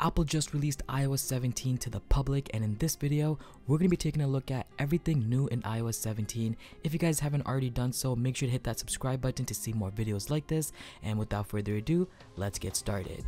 Apple just released iOS 17 to the public and in this video, we're going to be taking a look at everything new in iOS 17. If you guys haven't already done so, make sure to hit that subscribe button to see more videos like this. And without further ado, let's get started.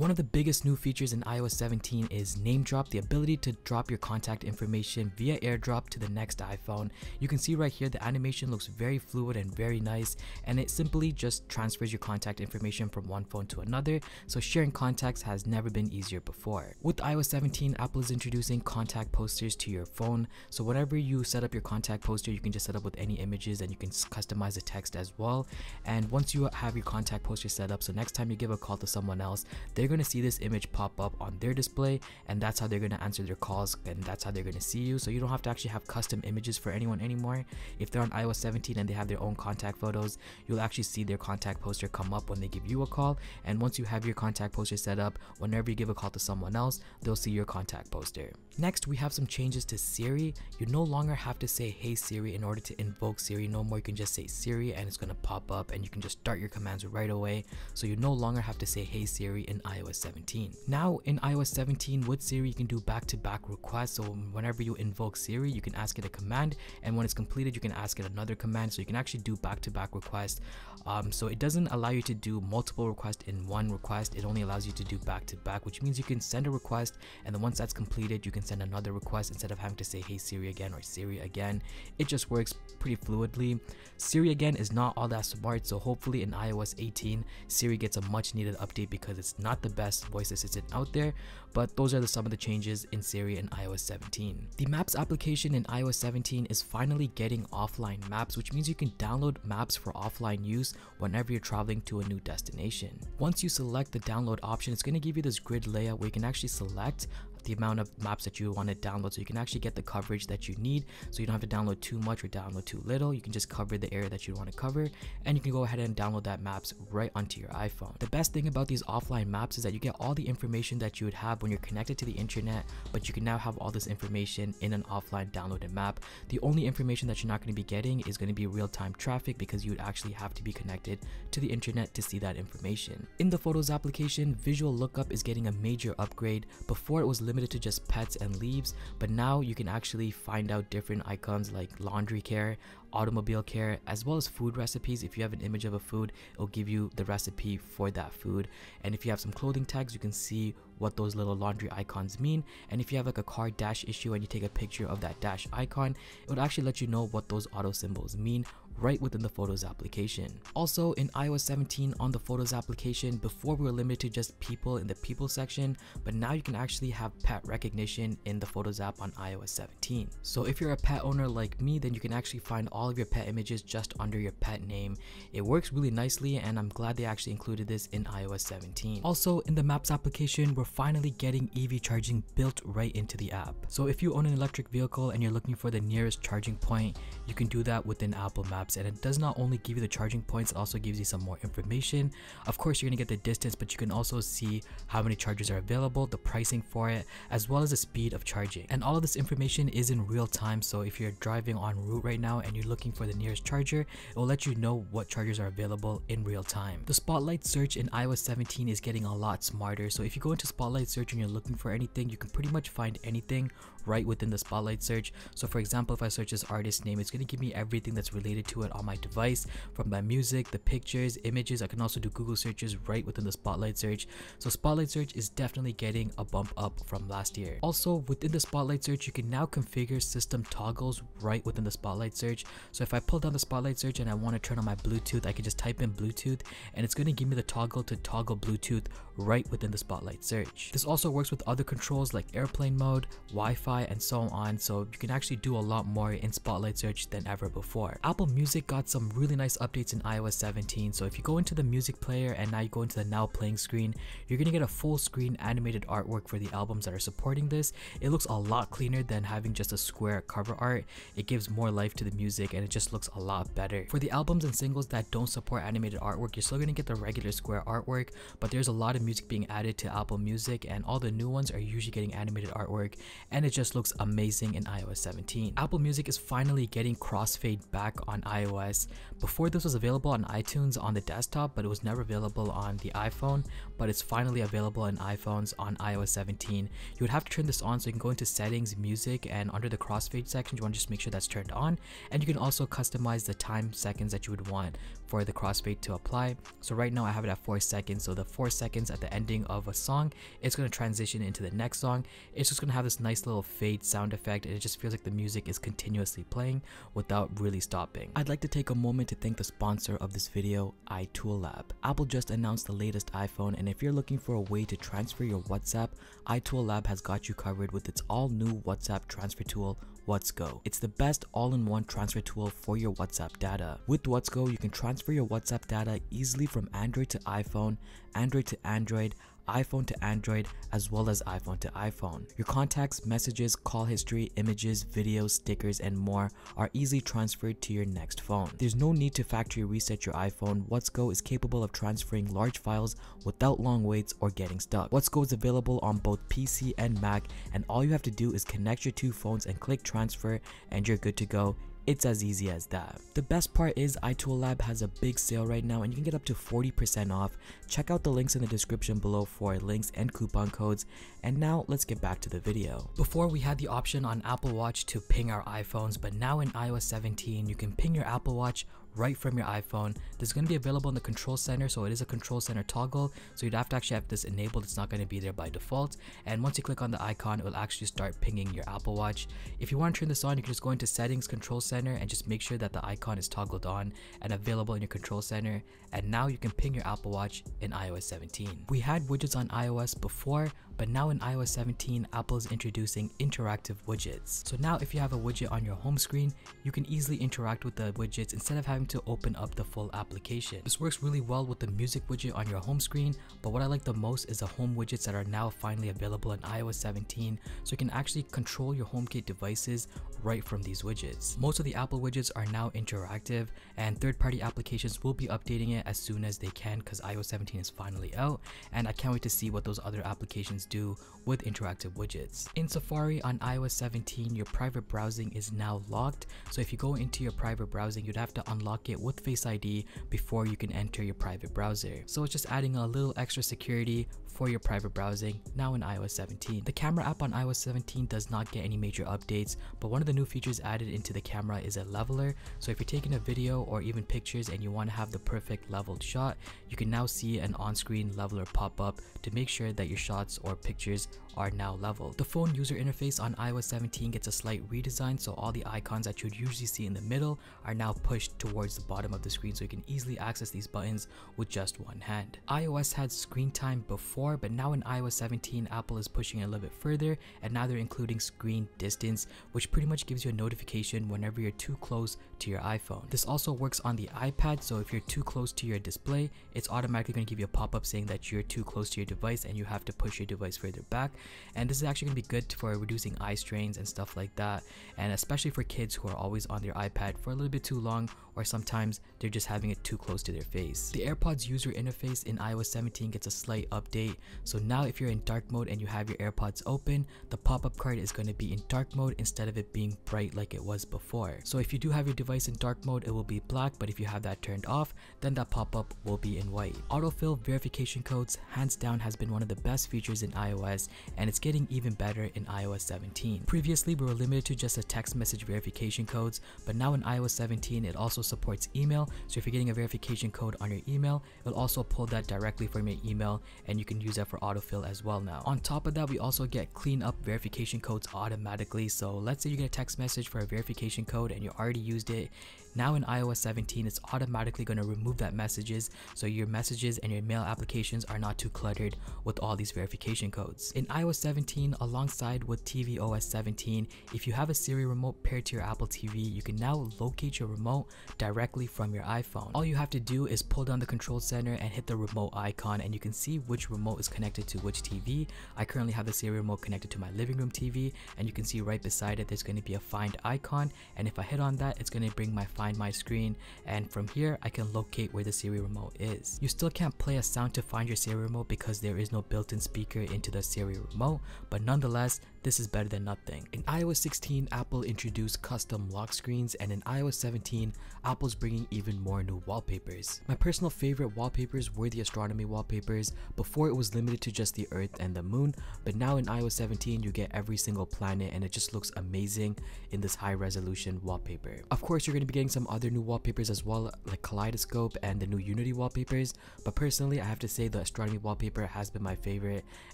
One of the biggest new features in iOS 17 is Name Drop, the ability to drop your contact information via AirDrop to the next iPhone. You can see right here the animation looks very fluid and very nice and it simply just transfers your contact information from one phone to another, so sharing contacts has never been easier before. With iOS 17, Apple is introducing contact posters to your phone, so whenever you set up your contact poster, you can just set up with any images and you can customize the text as well. And once you have your contact poster set up, so next time you give a call to someone else, they're going to see this image pop up on their display and that's how they're going to answer their calls and that's how they're going to see you. So you don't have to actually have custom images for anyone anymore. If they're on iOS 17 and they have their own contact photos you'll actually see their contact poster come up when they give you a call. And once you have your contact poster set up whenever you give a call to someone else they'll see your contact poster. Next we have some changes to Siri. You no longer have to say hey Siri in order to invoke Siri no more. You can just say Siri and it's going to pop up and you can just start your commands right away. So you no longer have to say hey Siri in iOS iOS 17. Now in iOS 17 with Siri you can do back-to-back -back requests so whenever you invoke Siri you can ask it a command and when it's completed you can ask it another command so you can actually do back-to-back -back requests. Um, so it doesn't allow you to do multiple requests in one request it only allows you to do back-to-back -back, which means you can send a request and then once that's completed you can send another request instead of having to say hey Siri again or Siri again. It just works pretty fluidly. Siri again is not all that smart so hopefully in iOS 18 Siri gets a much needed update because it's not the best voice assistant out there, but those are the, some of the changes in Siri in iOS 17. The Maps application in iOS 17 is finally getting offline maps, which means you can download maps for offline use whenever you're traveling to a new destination. Once you select the download option, it's going to give you this grid layout where you can actually select the amount of maps that you want to download. So you can actually get the coverage that you need. So you don't have to download too much or download too little. You can just cover the area that you want to cover and you can go ahead and download that maps right onto your iphone. The best thing about these offline maps is that you get all the information that you would have when you're connected to the internet but you can now have all this information in an offline downloaded map. The only information that you're not going to be getting is going to be real-time traffic because you would actually have to be connected to the internet to see that information. In the photos application visual lookup is getting a major upgrade. Before it was limited to just pets and leaves, but now you can actually find out different icons like laundry care, automobile care, as well as food recipes. If you have an image of a food, it'll give you the recipe for that food. And if you have some clothing tags, you can see what those little laundry icons mean. And if you have like a car dash issue and you take a picture of that dash icon, it would actually let you know what those auto symbols mean right within the Photos application. Also in iOS 17 on the Photos application, before we were limited to just people in the people section, but now you can actually have pet recognition in the Photos app on iOS 17. So if you're a pet owner like me, then you can actually find all of your pet images just under your pet name. It works really nicely and I'm glad they actually included this in iOS 17. Also in the Maps application, we're finally getting EV charging built right into the app. So if you own an electric vehicle and you're looking for the nearest charging point, you can do that within Apple Maps and it does not only give you the charging points, it also gives you some more information. Of course, you're gonna get the distance, but you can also see how many chargers are available, the pricing for it, as well as the speed of charging. And all of this information is in real time, so if you're driving on route right now and you're looking for the nearest charger, it will let you know what chargers are available in real time. The Spotlight search in iOS 17 is getting a lot smarter, so if you go into Spotlight search and you're looking for anything, you can pretty much find anything right within the Spotlight search. So for example, if I search this artist name, it's going to give me everything that's related to it on my device from my music, the pictures, images. I can also do Google searches right within the Spotlight search. So Spotlight search is definitely getting a bump up from last year. Also within the Spotlight search, you can now configure system toggles right within the Spotlight search. So if I pull down the Spotlight search and I want to turn on my Bluetooth, I can just type in Bluetooth and it's going to give me the toggle to toggle Bluetooth right within the Spotlight search. This also works with other controls like airplane mode, Wi-Fi, and so on, so you can actually do a lot more in Spotlight search than ever before. Apple Music got some really nice updates in iOS 17, so if you go into the music player and now you go into the now playing screen, you're gonna get a full screen animated artwork for the albums that are supporting this. It looks a lot cleaner than having just a square cover art. It gives more life to the music and it just looks a lot better. For the albums and singles that don't support animated artwork, you're still gonna get the regular square artwork, but there's a lot of music being added to Apple Music and all the new ones are usually getting animated artwork and it just looks amazing in iOS 17. Apple Music is finally getting crossfade back on iOS. Before this was available on iTunes on the desktop, but it was never available on the iPhone, but it's finally available in iPhones on iOS 17. You would have to turn this on so you can go into settings, music, and under the crossfade section, you want to just make sure that's turned on. And you can also customize the time seconds that you would want for the crossfade to apply. So right now I have it at 4 seconds, so the 4 seconds at the ending of a song, it's going to transition into the next song. It's just going to have this nice little fade sound effect and it just feels like the music is continuously playing without really stopping. I'd like to take a moment to thank the sponsor of this video, iToolab. Apple just announced the latest iPhone and if you're looking for a way to transfer your WhatsApp, iToolab has got you covered with its all new WhatsApp transfer tool WatsGo. It's the best all-in-one transfer tool for your WhatsApp data. With WatsGo, you can transfer your WhatsApp data easily from Android to iPhone, Android to Android, iPhone to Android, as well as iPhone to iPhone. Your contacts, messages, call history, images, videos, stickers, and more are easily transferred to your next phone. There's no need to factory reset your iPhone. WatsGo is capable of transferring large files without long waits or getting stuck. WatsGo is available on both PC and Mac, and all you have to do is connect your two phones and click transfer, and you're good to go. It's as easy as that. The best part is iToolab has a big sale right now and you can get up to 40% off. Check out the links in the description below for links and coupon codes. And now let's get back to the video. Before we had the option on Apple Watch to ping our iPhones, but now in iOS 17 you can ping your Apple Watch right from your iPhone. This is going to be available in the control center, so it is a control center toggle. So you'd have to actually have this enabled. It's not going to be there by default. And once you click on the icon, it will actually start pinging your Apple Watch. If you want to turn this on, you can just go into settings, control center, and just make sure that the icon is toggled on and available in your control center. And now you can ping your Apple Watch in iOS 17. We had widgets on iOS before, but now in iOS 17, Apple is introducing interactive widgets. So now if you have a widget on your home screen, you can easily interact with the widgets instead of having to open up the full application. This works really well with the music widget on your home screen, but what I like the most is the home widgets that are now finally available in iOS 17, so you can actually control your HomeKit devices right from these widgets. Most of the Apple widgets are now interactive, and third-party applications will be updating it as soon as they can because iOS 17 is finally out, and I can't wait to see what those other applications do with interactive widgets. In Safari on iOS 17, your private browsing is now locked. So if you go into your private browsing, you'd have to unlock it with Face ID before you can enter your private browser. So it's just adding a little extra security for your private browsing now in iOS 17. The camera app on iOS 17 does not get any major updates, but one of the new features added into the camera is a leveler. So if you're taking a video or even pictures and you want to have the perfect leveled shot, you can now see an on-screen leveler pop up to make sure that your shots or pictures are now leveled. The phone user interface on iOS 17 gets a slight redesign so all the icons that you would usually see in the middle are now pushed towards the bottom of the screen so you can easily access these buttons with just one hand. iOS had screen time before but now in iOS 17 Apple is pushing it a little bit further and now they're including screen distance which pretty much gives you a notification whenever you're too close to your iPhone. This also works on the iPad so if you're too close to your display it's automatically going to give you a pop-up saying that you're too close to your device and you have to push your device further back and this is actually going to be good for reducing eye strains and stuff like that and especially for kids who are always on their iPad for a little bit too long or sometimes they're just having it too close to their face. The AirPods user interface in iOS 17 gets a slight update so now if you're in dark mode and you have your AirPods open the pop-up card is going to be in dark mode instead of it being bright like it was before. So if you do have your device in dark mode it will be black but if you have that turned off then that pop-up will be in white. Autofill verification codes hands down has been one of the best features in iOS and it's getting even better in iOS 17. Previously, we were limited to just a text message verification codes, but now in iOS 17, it also supports email. So if you're getting a verification code on your email, it'll also pull that directly from your email and you can use that for autofill as well now. On top of that, we also get clean up verification codes automatically. So let's say you get a text message for a verification code and you already used it now in iOS 17, it's automatically going to remove that messages so your messages and your mail applications are not too cluttered with all these verification codes. In iOS 17, alongside with tvOS 17, if you have a Siri remote paired to your Apple TV, you can now locate your remote directly from your iPhone. All you have to do is pull down the control center and hit the remote icon and you can see which remote is connected to which TV. I currently have the Siri remote connected to my living room TV and you can see right beside it there's going to be a find icon and if I hit on that it's going to bring my find my screen and from here I can locate where the Siri remote is. You still can't play a sound to find your Siri remote because there is no built-in speaker into the Siri remote but nonetheless this is better than nothing. In iOS 16, Apple introduced custom lock screens and in iOS 17, Apple's bringing even more new wallpapers. My personal favorite wallpapers were the astronomy wallpapers. Before it was limited to just the earth and the moon, but now in iOS 17 you get every single planet and it just looks amazing in this high resolution wallpaper. Of course, you're going to be getting some other new wallpapers as well like Kaleidoscope and the new Unity wallpapers, but personally I have to say the astronomy wallpaper has been my favorite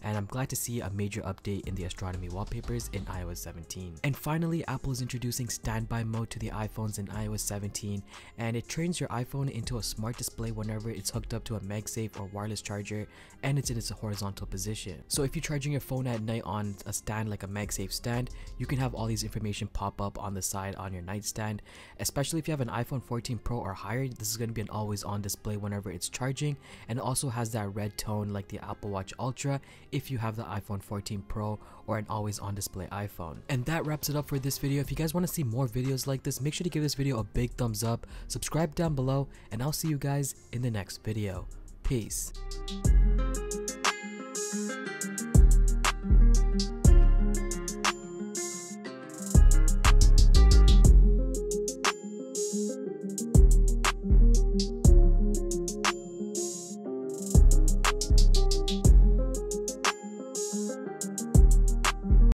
and I'm glad to see a major update in the astronomy wallpapers in iOS 17. And finally, Apple is introducing standby mode to the iPhones in iOS 17 and it turns your iPhone into a smart display whenever it's hooked up to a MagSafe or wireless charger and it's in its horizontal position. So if you're charging your phone at night on a stand like a MagSafe stand, you can have all these information pop up on the side on your nightstand. Especially if you have an iPhone 14 Pro or higher, this is going to be an always on display whenever it's charging and also has that red tone like the Apple Watch Ultra if you have the iPhone 14 Pro or an always on display iPhone. And that wraps it up for this video. If you guys want to see more videos like this, make sure to give this video a big thumbs up, subscribe down below, and I'll see you guys in the next video. Peace.